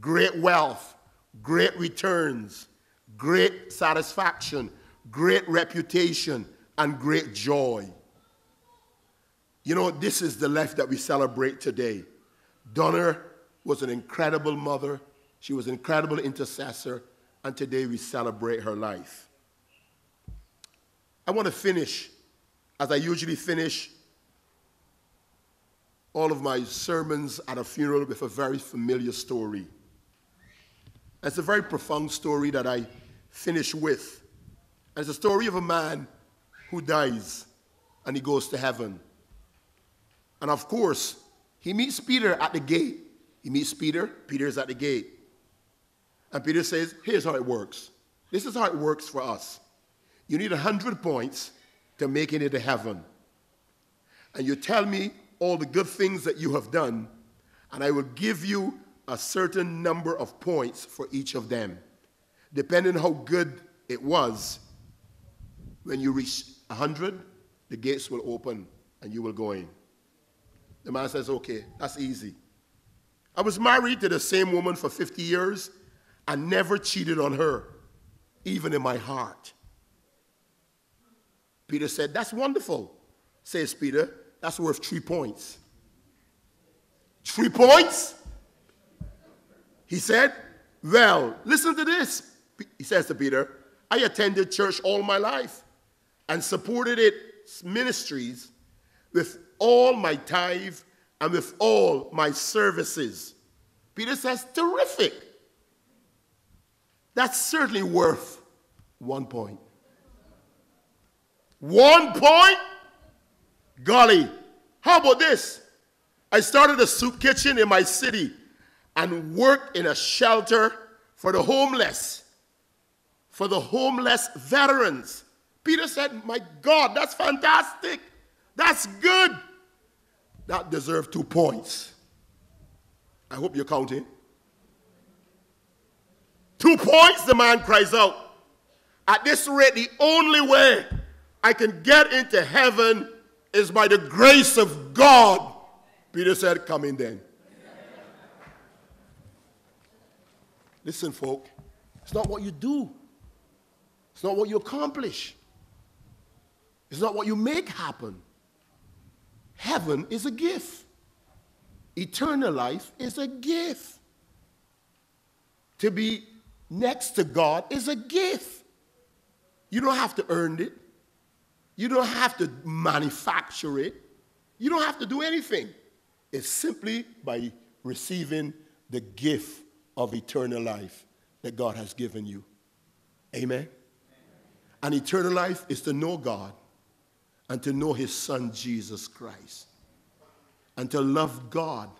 Speaker 1: Great wealth, great returns, great satisfaction, great reputation, and great joy. You know, this is the life that we celebrate today. Donna was an incredible mother. She was an incredible intercessor. And today we celebrate her life. I want to finish, as I usually finish all of my sermons at a funeral, with a very familiar story. It's a very profound story that I finish with. And it's a story of a man who dies and he goes to heaven. And of course, he meets Peter at the gate. He meets Peter, Peter's at the gate. And Peter says, Here's how it works. This is how it works for us. You need 100 points to make it into heaven. And you tell me all the good things that you have done, and I will give you a certain number of points for each of them. Depending how good it was, when you reach 100, the gates will open and you will go in. The man says, Okay, that's easy. I was married to the same woman for 50 years. I never cheated on her, even in my heart. Peter said, That's wonderful, says Peter. That's worth three points. Three points? He said, Well, listen to this. He says to Peter, I attended church all my life and supported its ministries with all my tithe and with all my services. Peter says, Terrific. That's certainly worth one point. One point? Golly, how about this? I started a soup kitchen in my city and worked in a shelter for the homeless, for the homeless veterans. Peter said, My God, that's fantastic. That's good. That deserves two points. I hope you're counting. Two points, the man cries out. At this rate, the only way I can get into heaven is by the grace of God. Peter said, Come in then. Listen, folk, it's not what you do, it's not what you accomplish, it's not what you make happen. Heaven is a gift, eternal life is a gift. To be next to God is a gift. You don't have to earn it. You don't have to manufacture it. You don't have to do anything. It's simply by receiving the gift of eternal life that God has given you. Amen. And eternal life is to know God and to know his son Jesus Christ and to love God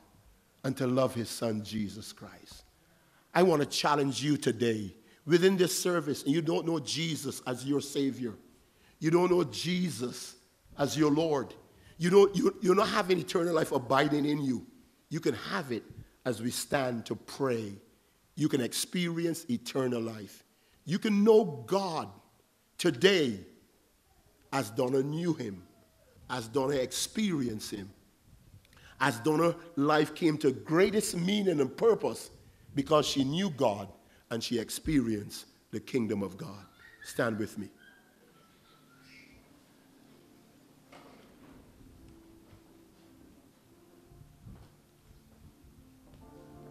Speaker 1: and to love his son Jesus Christ. I want to challenge you today within this service and you don't know Jesus as your savior. You don't know Jesus as your Lord. You don't, you, you're not having eternal life abiding in you. You can have it as we stand to pray. You can experience eternal life. You can know God today as Donna knew him, as Donna experienced him, as Donna life came to greatest meaning and purpose because she knew God and she experienced the kingdom of God. Stand with me.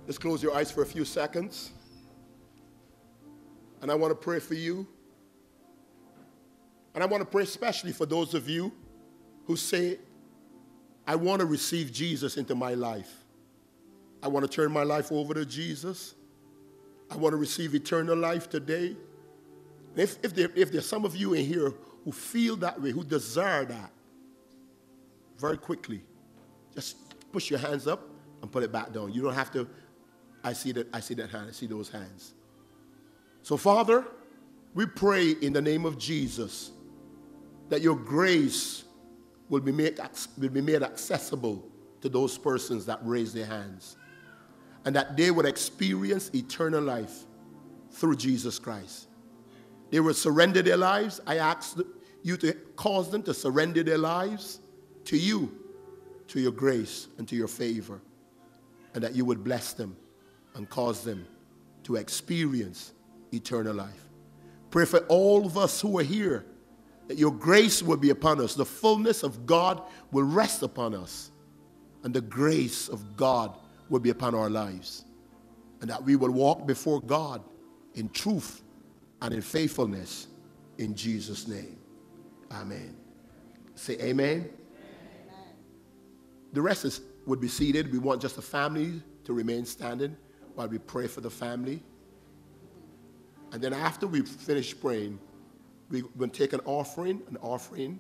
Speaker 1: Just close your eyes for a few seconds. And I want to pray for you. And I want to pray especially for those of you who say, I want to receive Jesus into my life. I want to turn my life over to Jesus. I want to receive eternal life today. If, if, there, if there's some of you in here who feel that way, who desire that, very quickly, just push your hands up and put it back down. You don't have to. I see that. I see that hand. I see those hands. So, Father, we pray in the name of Jesus that your grace will be made, will be made accessible to those persons that raise their hands and that they would experience eternal life through Jesus Christ. They will surrender their lives. I ask you to cause them to surrender their lives to you, to your grace, and to your favor, and that you would bless them and cause them to experience eternal life. Pray for all of us who are here that your grace will be upon us. The fullness of God will rest upon us, and the grace of God will be upon our lives. And that we will walk before God in truth and in faithfulness in Jesus' name. Amen. Say amen. amen. The rest is, would be seated. We want just the family to remain standing while we pray for the family. And then after we finish praying, we're going to take an offering, an offering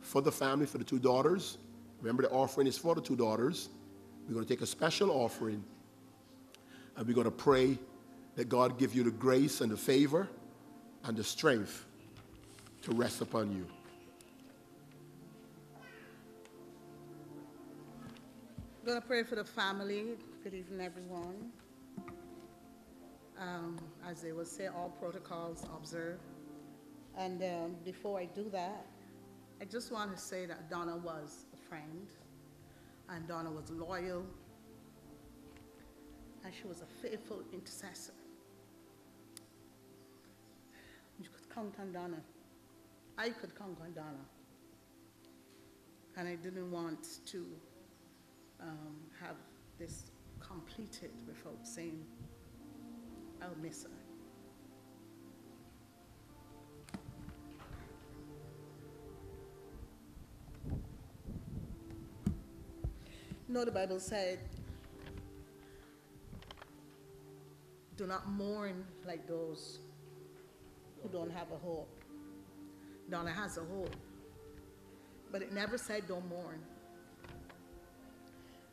Speaker 1: for the family, for the two daughters. Remember, the offering is for the two daughters. We're going to take a special offering and we're going to pray that God give you the grace and the favor and the strength to rest upon you.
Speaker 5: I'm going to pray for the family. Good evening, everyone. Um, as they will say, all protocols observed. And um, before I do that, I just want to say that Donna was a friend and Donna was loyal, and she was a faithful intercessor. You could count on Donna. I could count on Donna. And I didn't want to um, have this completed without saying I'll miss her. You know, the Bible said, do not mourn like those who don't have a hope. Donna has a hope. But it never said don't mourn.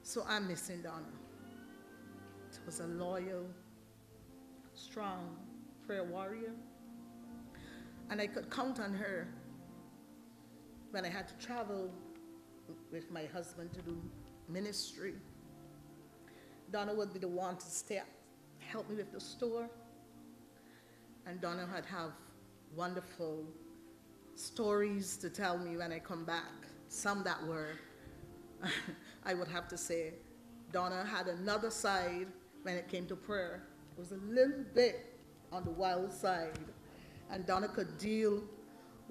Speaker 5: So I'm missing Donna. She was a loyal, strong prayer warrior. And I could count on her when I had to travel with my husband to do ministry. Donna would be the one to stay, help me with the store. And Donna had have wonderful stories to tell me when I come back. Some that were, I would have to say, Donna had another side when it came to prayer. It was a little bit on the wild side. And Donna could deal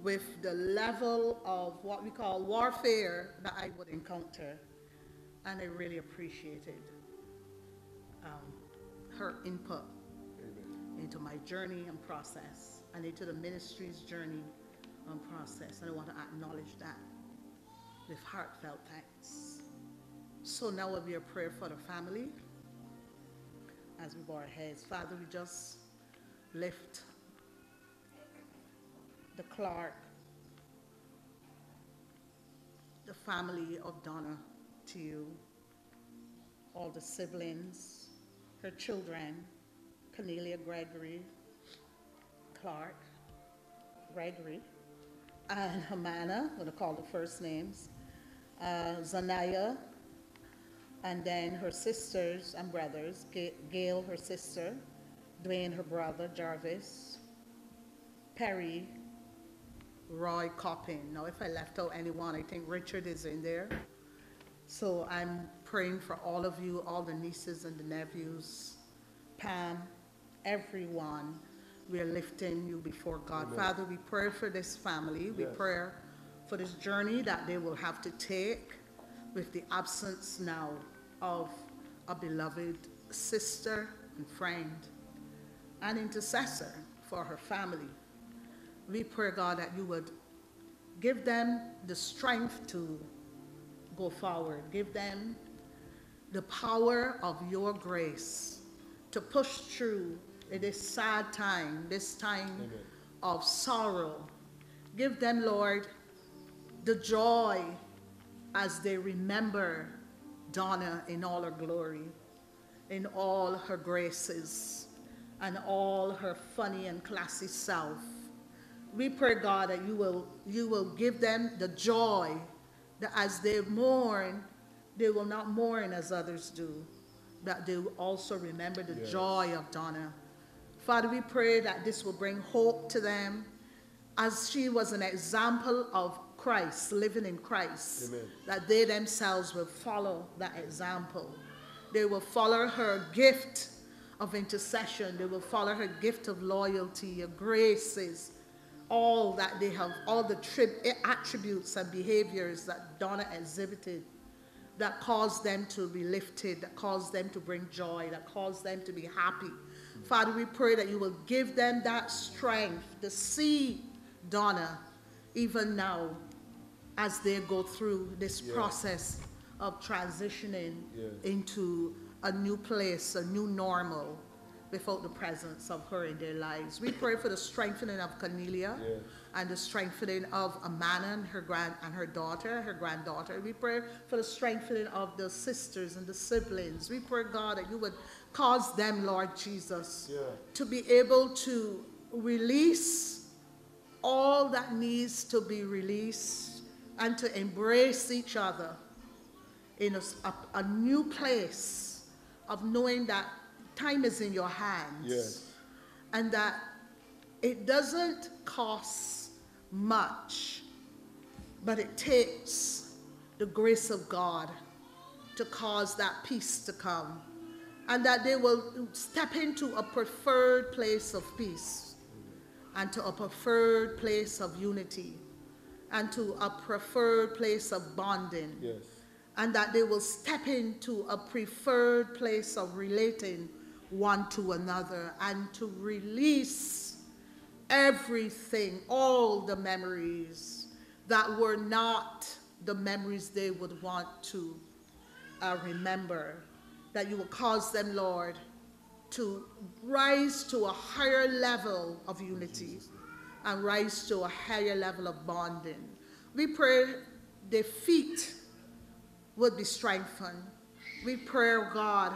Speaker 5: with the level of what we call warfare that I would encounter and I really appreciated um, her input Amen. into my journey and process and into the ministry's journey and process. And I want to acknowledge that with heartfelt thanks. So now will be a prayer for the family as we bow our heads. Father, we just lift the Clarke, the family of Donna to you, all the siblings, her children, Cornelia Gregory, Clarke, Gregory, and Hamana, I'm going to call the first names, uh, Zanaya, and then her sisters and brothers, Gail, her sister, Dwayne, her brother, Jarvis, Perry, Roy Coppin. Now, if I left out anyone, I think Richard is in there. So I'm praying for all of you, all the nieces and the nephews, Pam, everyone. We are lifting you before God. Amen. Father, we pray for this family. We yes. pray for this journey that they will have to take with the absence now of a beloved sister and friend, an intercessor for her family. We pray, God, that you would Give them the strength to go forward. Give them the power of your grace to push through in this sad time, this time
Speaker 1: Amen.
Speaker 5: of sorrow. Give them, Lord, the joy as they remember Donna in all her glory, in all her graces, and all her funny and classy self. We pray, God, that you will, you will give them the joy that as they mourn, they will not mourn as others do, that they will also remember the
Speaker 1: Yes.
Speaker 5: joy of Donna. Father, we pray that this will bring hope to them as she was an example of Christ, living in Christ,
Speaker 1: Amen.
Speaker 5: that they themselves will follow that example. They will follow her gift of intercession. They will follow her gift of loyalty, your graces, all that they have, all the tri- eh, attributes and behaviors that Donna exhibited that caused them to be lifted, that caused them to bring joy, that caused them to be happy. Father, we pray that you will give them that strength to see Donna even now as they go through this
Speaker 1: Yes.
Speaker 5: process of transitioning
Speaker 1: Yes.
Speaker 5: into a new place, a new normal, without the presence of her in their lives. We pray for the strengthening of Cornelia
Speaker 1: Yes.
Speaker 5: and the strengthening of Amana and her grand and her daughter, her granddaughter. We pray for the strengthening of the sisters and the siblings. We pray, God, that you would cause them, Lord Jesus,
Speaker 1: Yeah.
Speaker 5: to be able to release all that needs to be released and to embrace each other in a new place of knowing that time is in your hands
Speaker 1: Yes.
Speaker 5: and that it doesn't cost much, but it takes the grace of God to cause that peace to come, and that they will step into a preferred place of peace, and to a preferred place of unity, and to a preferred place of bonding
Speaker 1: Yes.
Speaker 5: and that they will step into a preferred place of relating one to another and to release everything, all the memories that were not the memories they would want to uh, remember. That you will cause them, Lord, to rise to a higher level of unity and rise to a higher level of bonding. We pray their feet would be strengthened. We pray, oh God,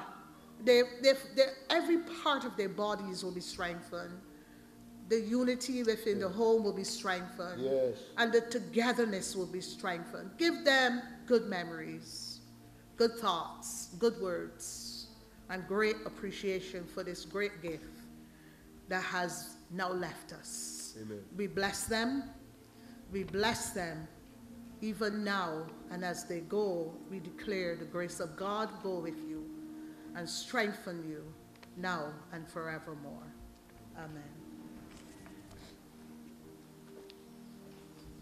Speaker 5: they, they, they, every part of their bodies will be strengthened. The unity within the home will be strengthened.
Speaker 1: Yes.
Speaker 5: And the togetherness will be strengthened. Give them good memories, good thoughts, good words, and great appreciation for this great gift that has now left us.
Speaker 1: Amen.
Speaker 5: We bless them. We bless them even now. And as they go, we declare the grace of God go with you and strengthen you now and forevermore. Amen.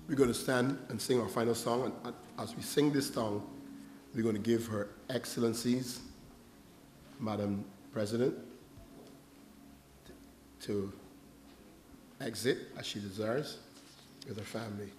Speaker 2: We're going to stand and sing our final song. And as we sing this song, we're going to give Her Excellencies, Madam President, to exit as she desires with her family.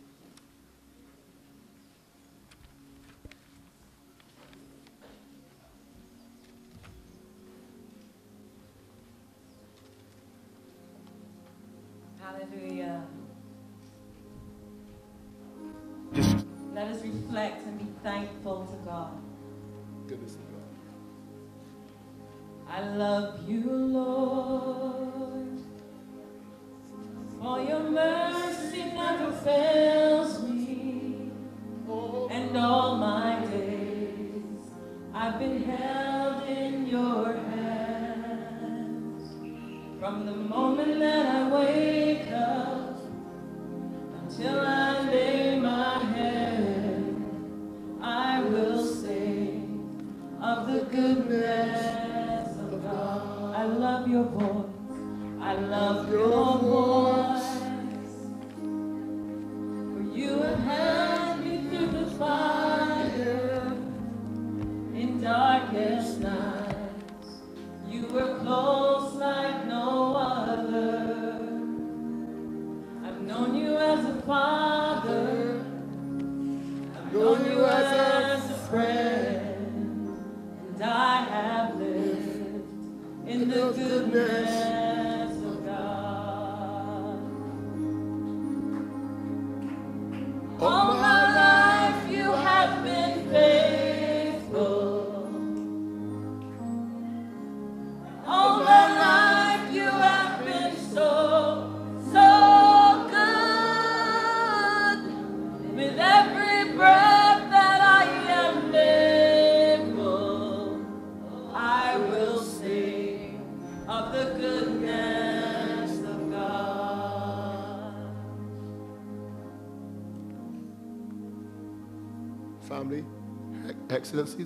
Speaker 1: excellency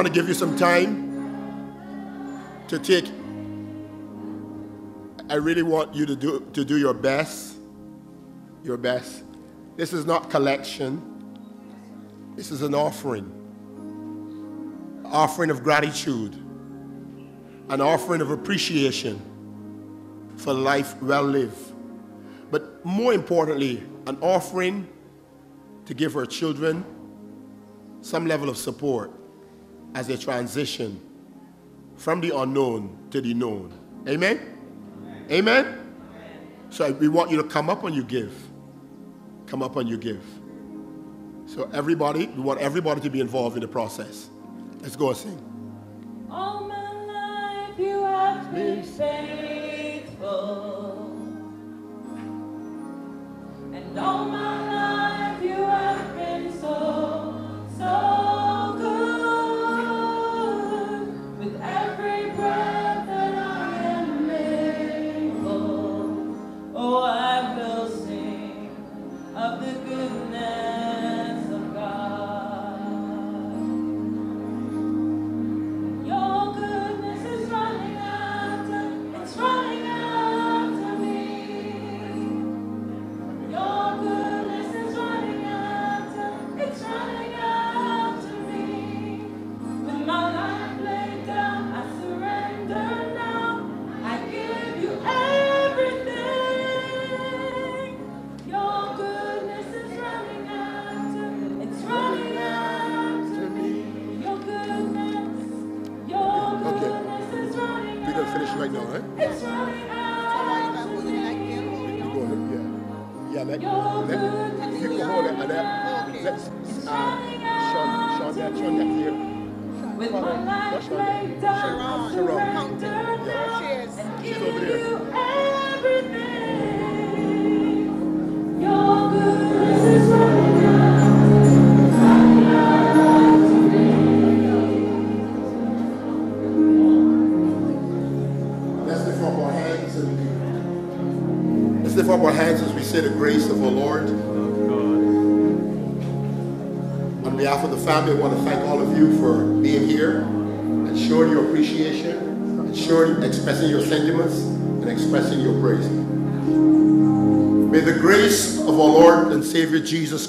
Speaker 1: want to give you some time to take. I really want you to do, to do your best. Your best. This is not collection, this is an offering. Offering of gratitude, an offering of appreciation for life well lived. But more importantly, an offering to give her children some level of support as a transition from the unknown to the known. Amen? Amen? Amen? Amen. So we want you to come up and you give. Come up and you give. So everybody, we want everybody to be involved in the process. Let's go and sing.
Speaker 2: All my life you have been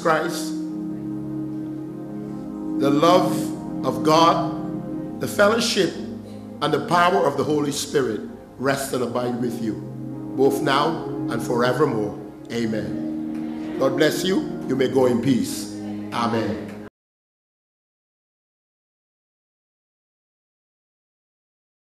Speaker 1: Christ, the love of God, the fellowship, and the power of the Holy Spirit rest and abide with you, both now and forevermore. Amen. God bless you. You may go in peace. Amen.